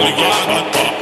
ligada.